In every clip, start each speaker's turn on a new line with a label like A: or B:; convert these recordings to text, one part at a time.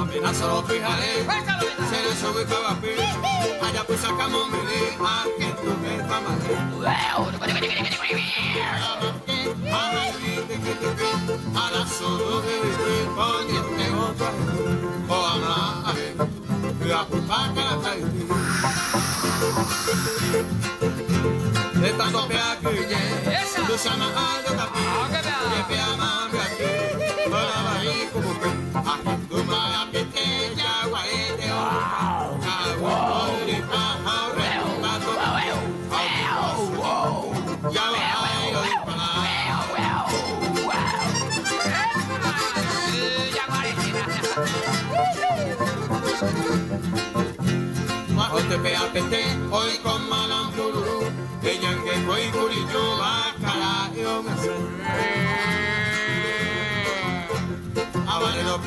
A: Amenaza los fijaré, seré sobre cabapé, allá pues sacamos mele, a que tu me famaré. A la solo de vivir, poniente otra, o amare, la culpa que la traí. De tanto pea que ye, tu sama algo tapi, que pea mami aquí, para bahí como que, a tu maya que te ya guaete, agua, ori, paja, re, pato, ya va, ori, paja. Hoy te pea pete, hoy con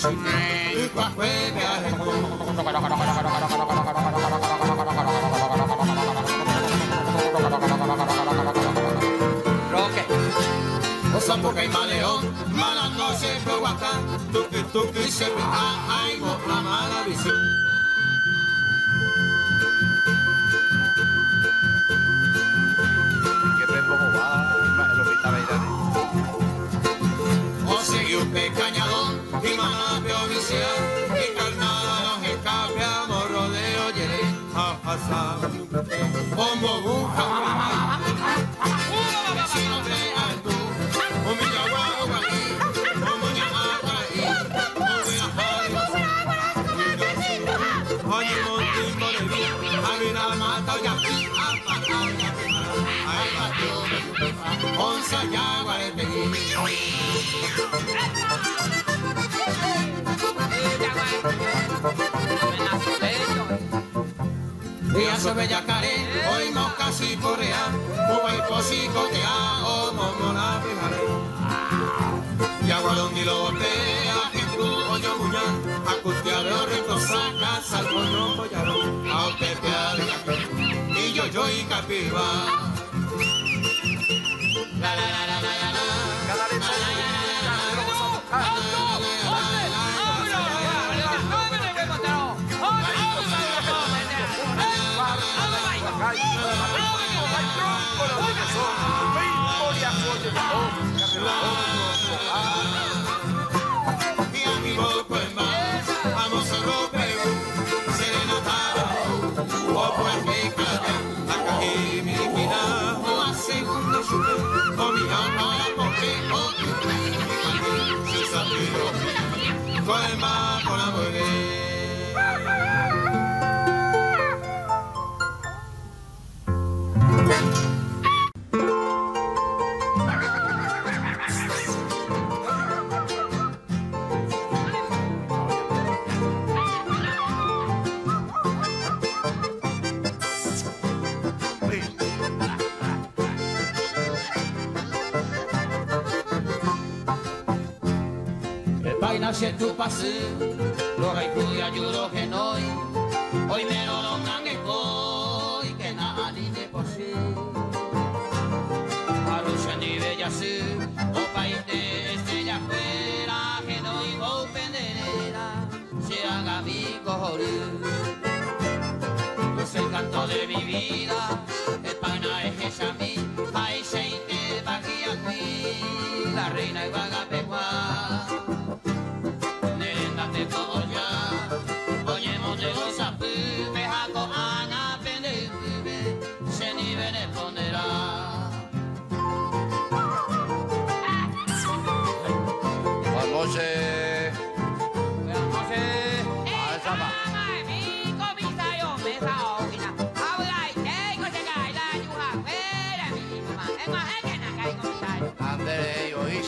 A: tu cuajue de ajeno. O que hay maleón, mala noche, proguata, tuki tuki se mala visión.
B: Va,
A: tú, onza, ya, guarepeguí. Día sobre yacaré, hoy mosca si correa, cuba y posicotea, o momona pejaré. Y aguadón y lo botea, que tú hoyo muñán, acustiado rico saca, salcoño pollarón, a pepea de aquí, y yo yo y capiva. La la la la. Y
C: Tú es el canto de mi vida,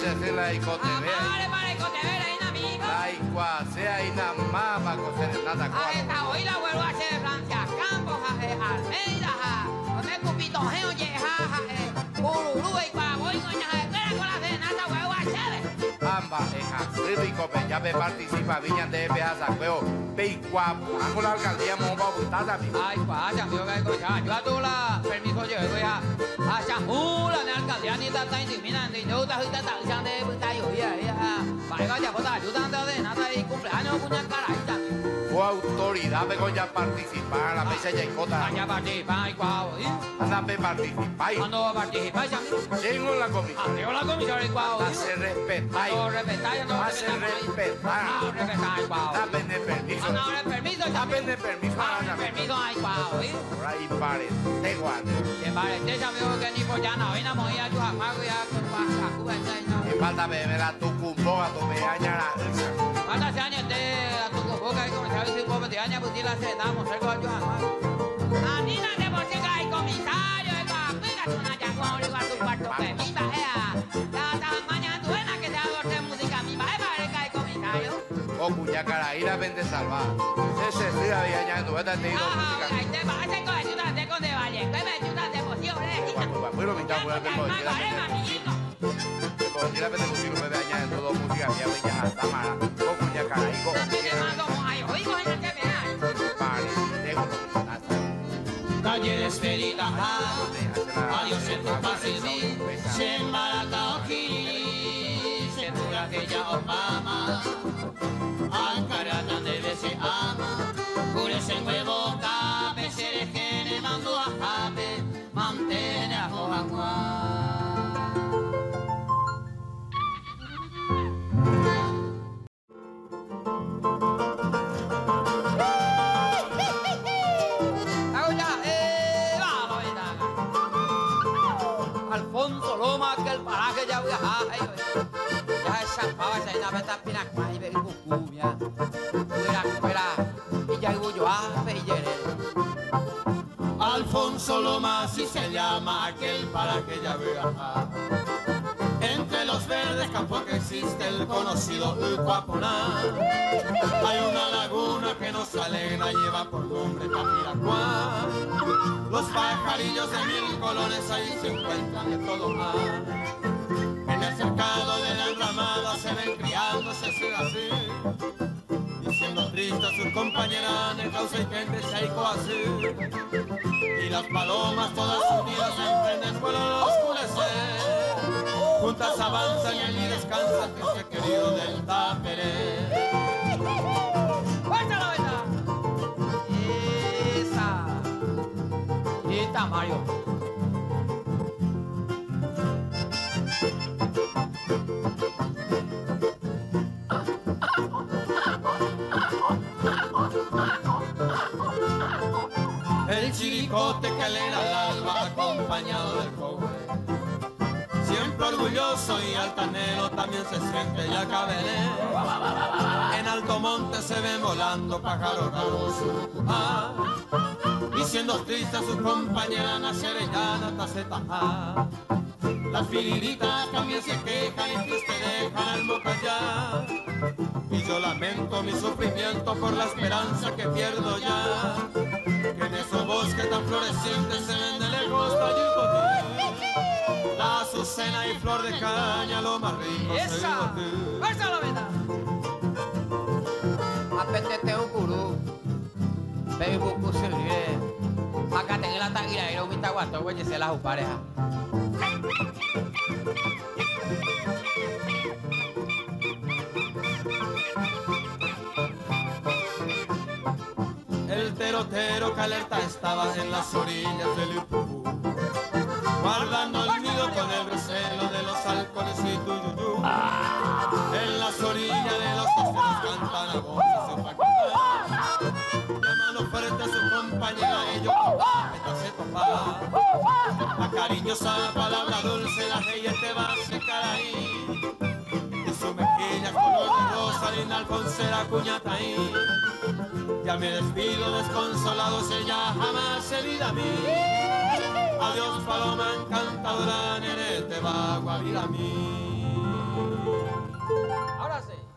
C: la
B: icoteve.
C: Amare para Icotevera, y amigo.
B: La icuacea y la mama con serenata
C: A
B: cuatro.
C: esta hoy la vuelvo a hacer Francia Campos, jaje, Almeida, ja. Jaje. Ururú, y
B: Rípico, ya me participa Viña de Peja Sacueo, Peicua, Ango la alcaldía Momba Butada, mi.
C: Ay, cuacha, mío, que coña. Yo a tu la permiso, yo, yo, ya. A chambula, ne alcaldía, ni tata, intimina, ni yo, ta, ta, ta, ta, de, puta, yo, ya, ya. Para que puta, ayudando de nada, y cumpleaños, cuña, carajita.
B: O autoridad, me ya participar, la mesa ya icota.
C: Allá participa, y.
B: Anda, me participar.
C: Cuando participa, ya,
B: Tengo la comisión.
C: Arriba la comisión, y.
B: Hace respetar.
C: No respetar, ya no
B: Hace respetar.
C: No respetar, ay, guau.
B: Dame de permiso.
C: Ah, no, el permiso, ya.
B: Dame de permiso.
C: Ah,
B: dame.
C: permiso, ¿eh?
B: Por ahí parece, guante.
C: Que parece, ya veo que ni por ya no, hoy no me voy a ayudar, ya, con pasa, cuba, ya, no.
B: Me falta beber a tu cumbo, a tu meaña la elsa.
C: Cuántas años de años, pues, la sedamos, algo a ayudar, mago. Anina, de qué hay comisario, de no ya, con olivo a tu cuarto, que mi. Ya, está mañana, buena que te hago de música, mi parece que hay comisario.
B: O cuña caraíra vende salvar. Ese sí había ya en tu beta te digo
C: Ajá,
B: música.
C: ahí te vas a hacer con ayudas de con de valle, que me ayudas de posible,
B: Guapo, guapo, pero me cago en el tempo,
C: Ay,
B: ya
C: vale,
B: la
C: mamito.
B: Porque la vende música, me añade en todo música, ya me ya hasta mala. O cuña caraíco, lo
C: Calle despedida, adiós en tu pasiví, se embarata aquí, se pura que ya os mama, Ankara tan debe se Y y ah.
A: Alfonso Loma, si se llama aquel para que ya vea. Entre los verdes campos que existe el conocido Ucuaponá. Hay una laguna que nos alegra, lleva por nombre Tapiracuá. Los pajarillos de mil colores ahí se encuentran de todo mar. En el cercado de la se ven criándose así. Diciendo triste a sus compañeras en causa y gente se ha así. Y las palomas todas unidas emprenden vuelo al oscurecer. Juntas avanzan y allí descansan este querido del Taperé.
C: Mario.
A: El chiricote da al alba acompañado del cobre. Siempre orgulloso y altanero también se siente ya cabelé. En alto monte se ven volando pájaros raros surucujá. Y siendo triste a sus compañeras nacer llana tacetajá. Las filiritas también se quejan y triste dejan al callar. Y yo lamento mi sufrimiento por la esperanza que pierdo ya. Que en esos bosques tan florecientes se ven de lejos tallicotín. La azucena y flor de caña, lo más rico
C: Esa. ¡Fuerza la beta! Apetete un curú. Baby buku sirire. Acá tengo la taguira y lo mita guato, güey, se la pareja.
A: El terotero que alerta en las orillas del Ipupú, guardando el nido con el recelo de los halcones y tuyuyú. En las orillas de los costeros cantan a voces su paquetá, llamando fuerte a su compañera, ellos con carpetas se topan. La cariñosa palabra dulce, la ella te va a secar ahí. Y su mejilla color de rosa, linda alfonsera cuñata ahí. Ya me despido desconsolado, si ella jamás se vida a mí. Adiós paloma encantadora, nene, te va a guarir a mí.
C: Ahora sí.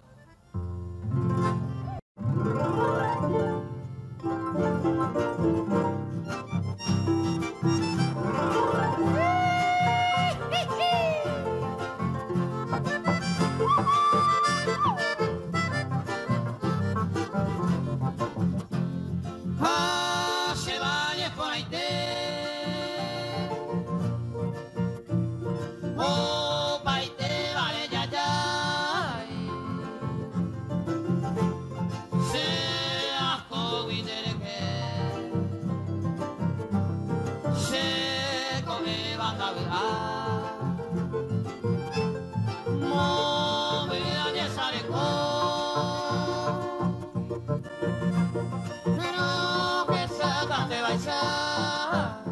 C: 아.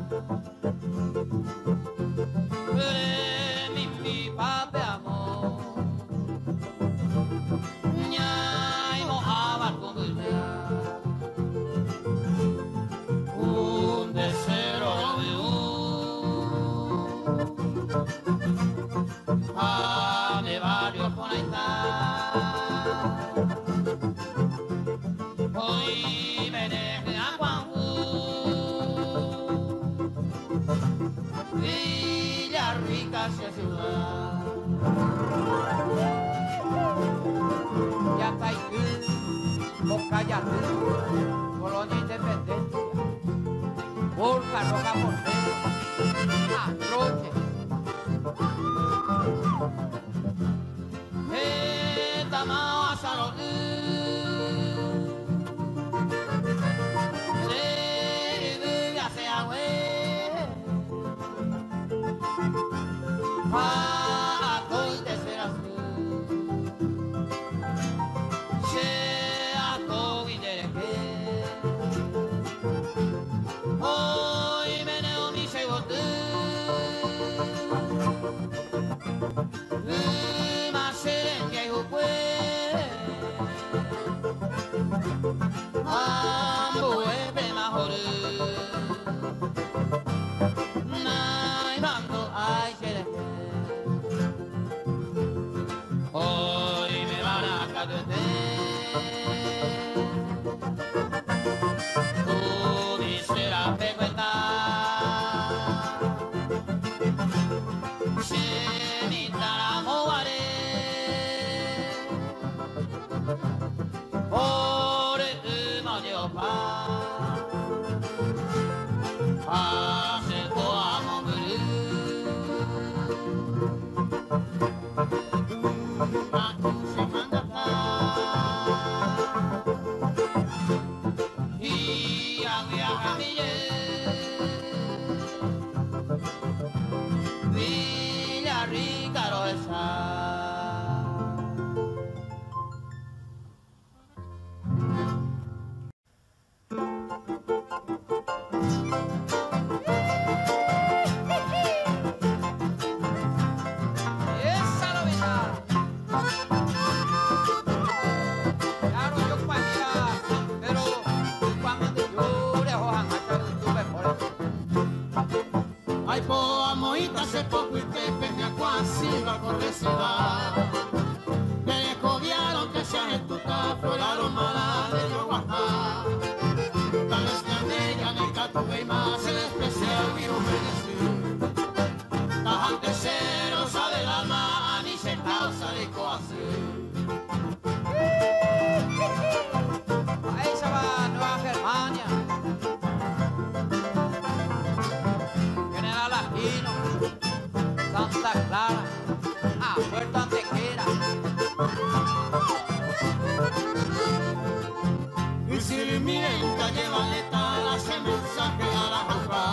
A: mensaje a la jaupa,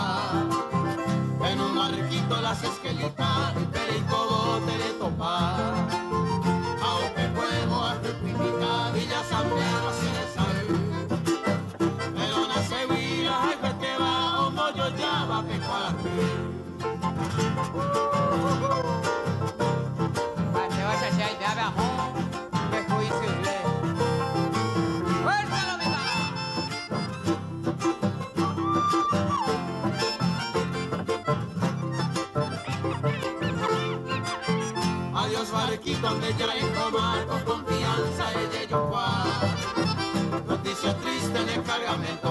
A: en un barquito las esquelitas.
C: Donde ya en comar con confianza es de Yocuá. Noticia triste en el cargamento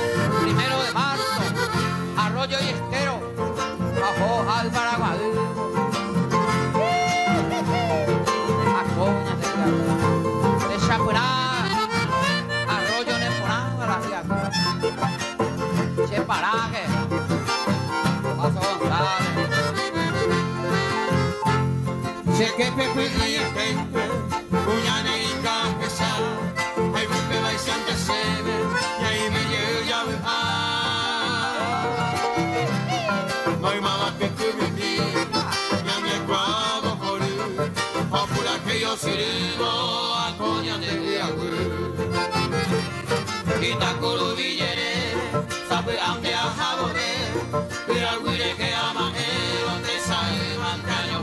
A: Arroyo y Estero, bajo Aguadú. Acoña de de González.
C: Cheque Pepe y gente, Cuñane y Campesá, hay un bebé y Santa Sebe, sirvo a coña de agüe. Y Takuru Villere, sabe a dónde a jabone, y al guire que ama él, donde sale mancaño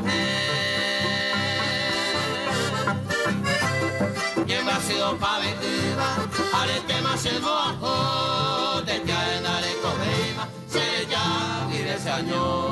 C: sido pa' vendida, ale tema se mojo, te en ale comema, se ya vive ese año.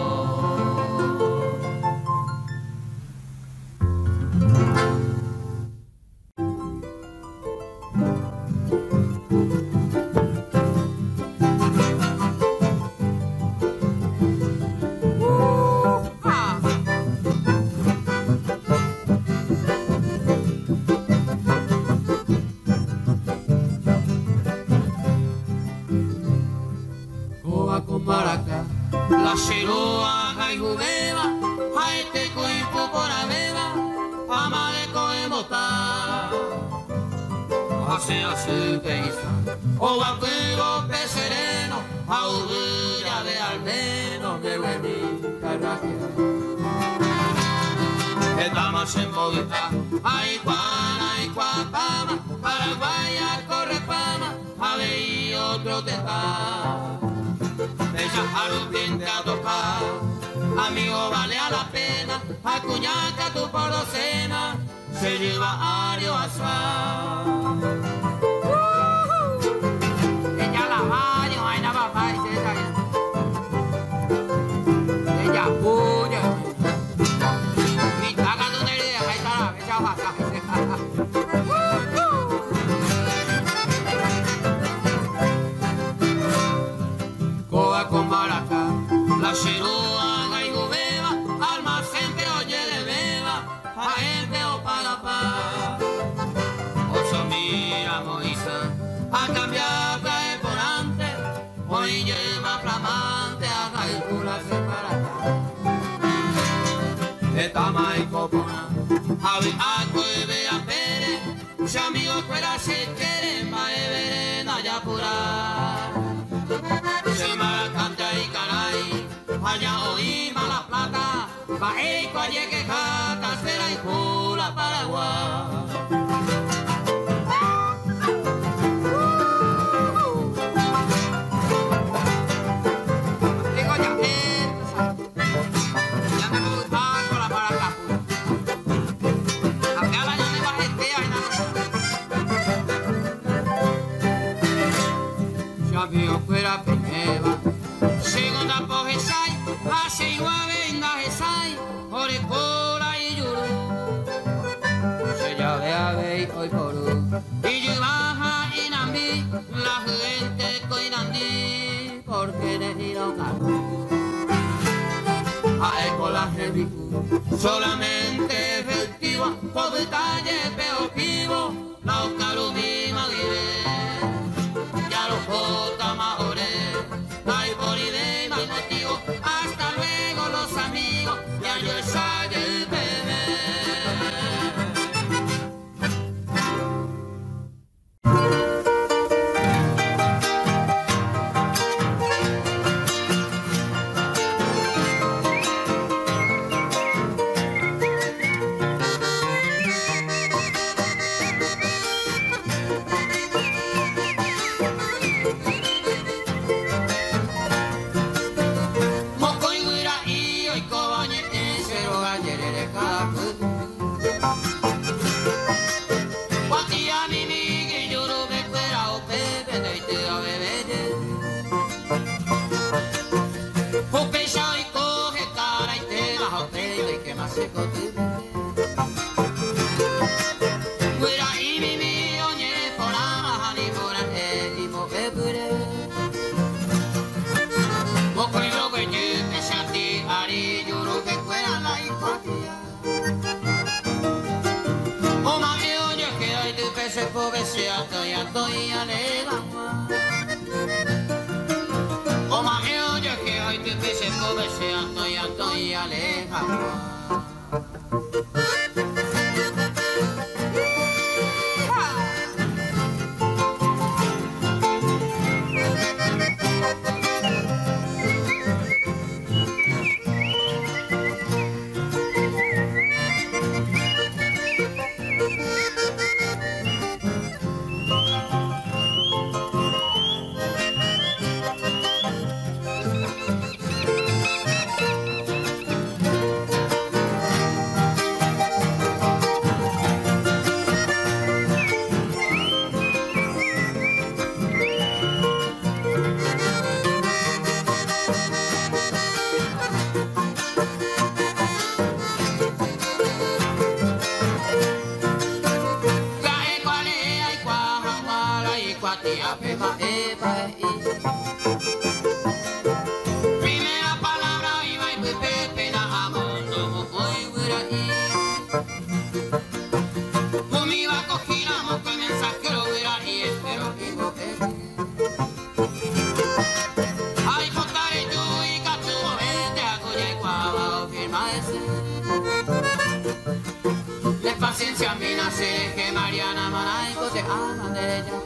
C: Te está. Ella a a tocar, amigo vale a la pena, acuñaca tu por docena, se lleva ario a Ella a ver a cueve a pere, si amigos fuera si quieren, va a ver allá pura. Se canta y caray, allá oí mala plata, va a cualle que jata, será y pura Paraguay. Fuera peneva Segunda pogesai, hace igual venga gesai Ore cola y yuru. Se ya ve a ver hoy por Y yo baja y nambi La gente coinandi Porque de hiroka A escola jebiku Solamente efectiva Por detalle peor vivo La oscarumi María le dama. Como que oye que hoy te pise como sea, estoy, estoy alejado. Rosa, budai de botu. Ya no pepe mañana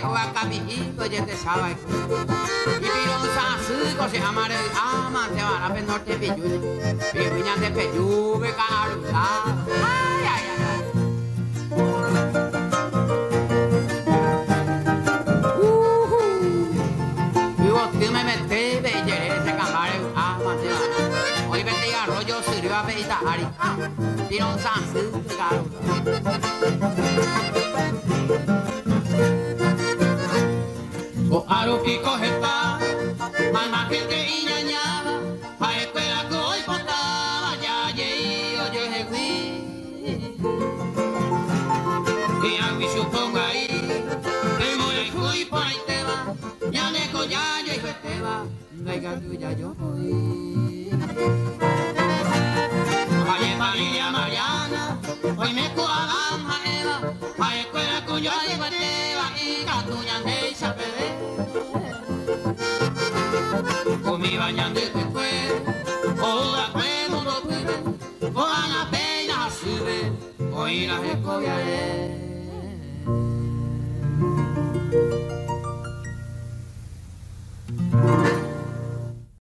C: que de wa kami i ko je te sabe. Y piro sa su ko se amare ama te va la pe norte pe yu. Pe viña de pe yu be ka aru sa. Ay ay ay. Que me mete de yere se camare a mate. Hoy vete sirve a peita ari. Un san pico jeta, mamá que te iñañaba, a escuela hoy contaba, ya lleí o yo je fui. Y a mi suponga ahí, que more fui por ahí te va, ya de ya yo y te va, venga tú ya yo voy. Oye familia Mariana, hoy me cuadran a Eva, a escuela cuyo hay bateba y catuña de chapele mi bañando después, o la cueva no vive, o a la pena sube, o ir a